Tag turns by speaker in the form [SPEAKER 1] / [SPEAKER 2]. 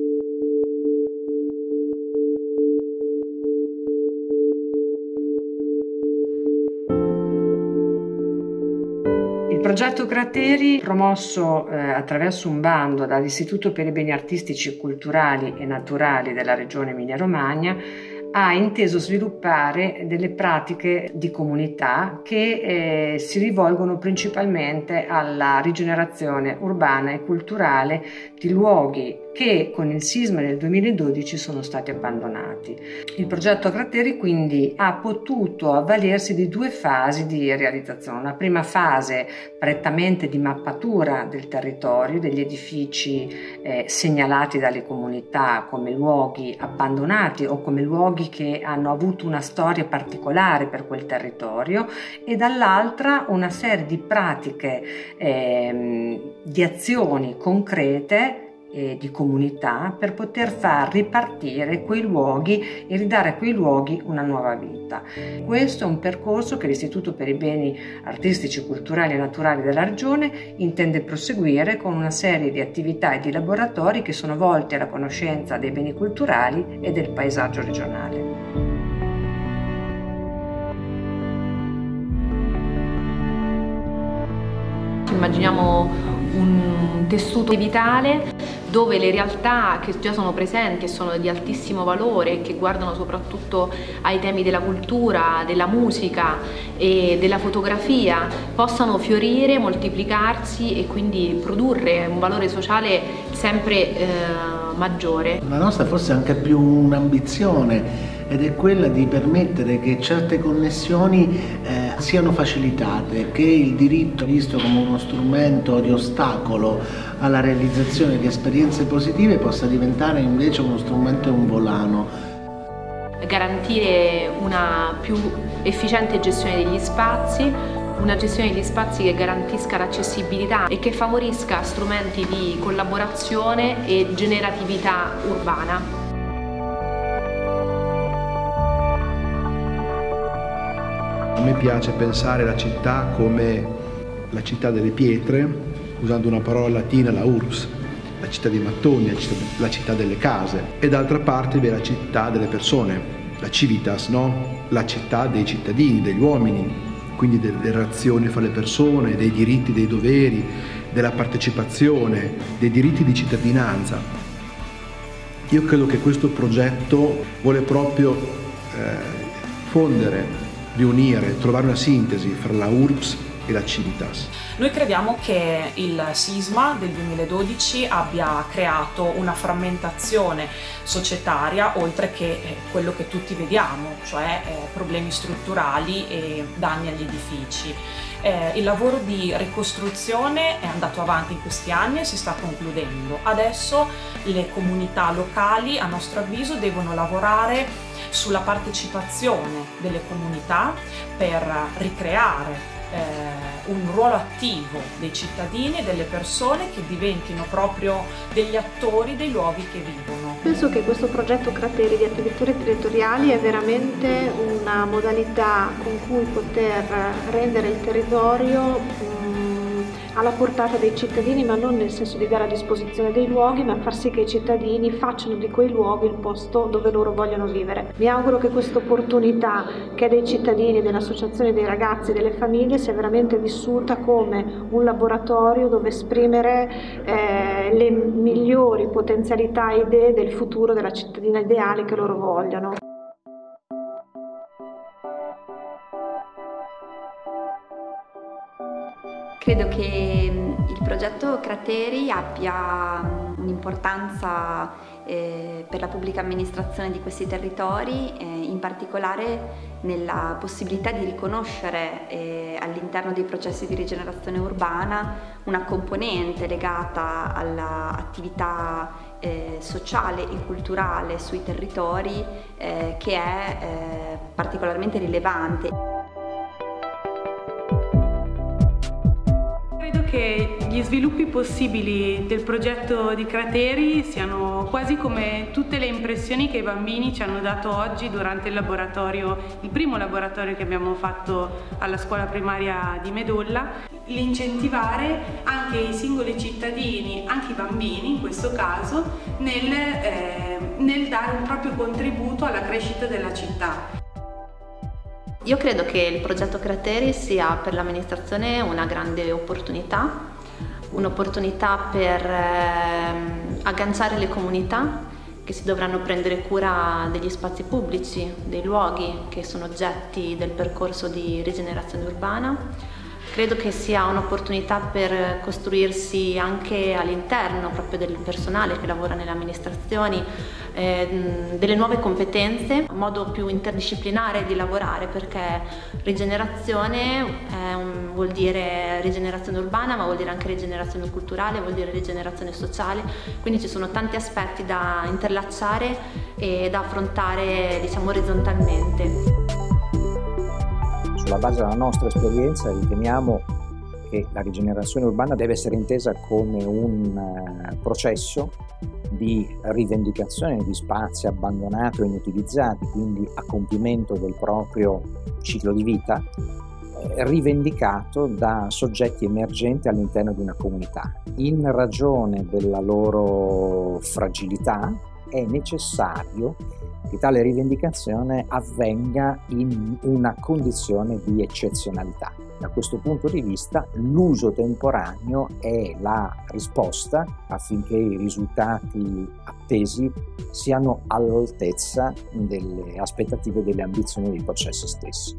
[SPEAKER 1] Il progetto Crateri, promosso eh, attraverso un bando dall'Istituto per i Beni Artistici, Culturali e Naturali della Regione Emilia-Romagna, ha inteso sviluppare delle pratiche di comunità che eh, si rivolgono principalmente alla rigenerazione urbana e culturale di luoghi che con il sisma del 2012 sono stati abbandonati. Il progetto Crateri quindi ha potuto avvalersi di due fasi di realizzazione. Una prima fase prettamente di mappatura del territorio, degli edifici eh, segnalati dalle comunità come luoghi abbandonati o come luoghi che hanno avuto una storia particolare per quel territorio e dall'altra una serie di pratiche, eh, di azioni concrete eh, di comunità per poter far ripartire quei luoghi e ridare a quei luoghi una nuova vita. Questo è un percorso che l'Istituto per i beni artistici, culturali e naturali della Regione intende proseguire con una serie di attività e di laboratori che sono volti alla conoscenza dei beni culturali e del paesaggio regionale.
[SPEAKER 2] Immaginiamo un tessuto vitale dove le realtà che già sono presenti e sono di altissimo valore che guardano soprattutto ai temi della cultura, della musica e della fotografia possano fiorire, moltiplicarsi e quindi produrre un valore sociale sempre eh, maggiore.
[SPEAKER 3] La nostra forse è anche più un'ambizione ed è quella di permettere che certe connessioni eh, siano facilitate, che il diritto visto come uno strumento di ostacolo alla realizzazione di esperienze positive possa diventare invece uno strumento e un volano
[SPEAKER 2] garantire una più efficiente gestione degli spazi, una gestione degli spazi che garantisca l'accessibilità e che favorisca strumenti di collaborazione e generatività urbana.
[SPEAKER 4] A me piace pensare la città come la città delle pietre, usando una parola latina, la urbs, la città dei mattoni, la città, delle case, e d'altra parte la città delle persone, la civitas, no? la città dei cittadini, degli uomini, quindi delle relazioni fra le persone, dei diritti, dei doveri, della partecipazione, dei diritti di cittadinanza. Io credo che questo progetto vuole proprio eh, fondere riunire, trovare una sintesi fra la URBS e la Civitas.
[SPEAKER 5] Noi crediamo che il sisma del 2012 abbia creato una frammentazione societaria oltre che eh, quello che tutti vediamo, cioè eh, problemi strutturali e danni agli edifici. Eh, il lavoro di ricostruzione è andato avanti in questi anni e si sta concludendo. Adesso le comunità locali, a nostro avviso, devono lavorare sulla partecipazione delle comunità per ricreare eh, un ruolo attivo dei cittadini e delle persone che diventino proprio degli attori dei luoghi che vivono.
[SPEAKER 6] Penso che questo progetto Crateri di attività territoriali è veramente una modalità con cui poter rendere il territorio alla portata dei cittadini, ma non nel senso di dare a disposizione dei luoghi, ma far sì che i cittadini facciano di quei luoghi il posto dove loro vogliono vivere. Mi auguro che questa opportunità che è dei cittadini, delle associazioni, dei ragazzi, delle famiglie sia veramente vissuta come un laboratorio dove esprimere eh, le migliori potenzialità e idee del futuro della cittadina ideale che loro vogliono.
[SPEAKER 7] Credo che mm, il progetto Crateri abbia mm, un'importanza eh, per la pubblica amministrazione di questi territori, eh, in particolare nella possibilità di riconoscere eh, all'interno dei processi di rigenerazione urbana una componente legata all'attività eh, sociale e culturale sui territori eh, che è eh, particolarmente rilevante.
[SPEAKER 8] Gli sviluppi possibili del progetto di Crateri siano quasi come tutte le impressioni che i bambini ci hanno dato oggi durante il laboratorio, il primo laboratorio che abbiamo fatto alla scuola primaria di Medolla. l'incentivare anche i singoli cittadini, anche i bambini in questo caso, nel, eh, nel dare un proprio contributo alla crescita della città.
[SPEAKER 2] Io credo che il progetto Crateri sia per l'amministrazione una grande opportunità, un'opportunità per eh, agganciare le comunità che si dovranno prendere cura degli spazi pubblici, dei luoghi che sono oggetti del percorso di rigenerazione urbana Credo che sia un'opportunità per costruirsi anche all'interno proprio del personale che lavora nelle amministrazioni eh, delle nuove competenze, un modo più interdisciplinare di lavorare perché rigenerazione un, vuol dire rigenerazione urbana ma vuol dire anche rigenerazione culturale, vuol dire rigenerazione sociale, quindi ci sono tanti aspetti da interlacciare e da affrontare diciamo orizzontalmente
[SPEAKER 9] sulla base della nostra esperienza riteniamo che la rigenerazione urbana deve essere intesa come un uh, processo di rivendicazione di spazi abbandonati o inutilizzati, quindi a compimento del proprio ciclo di vita, eh, rivendicato da soggetti emergenti all'interno di una comunità. In ragione della loro fragilità è necessario che tale rivendicazione avvenga in una condizione di eccezionalità. Da questo punto di vista l'uso temporaneo è la risposta affinché i risultati attesi siano all'altezza delle aspettative e delle ambizioni dei processi stessi.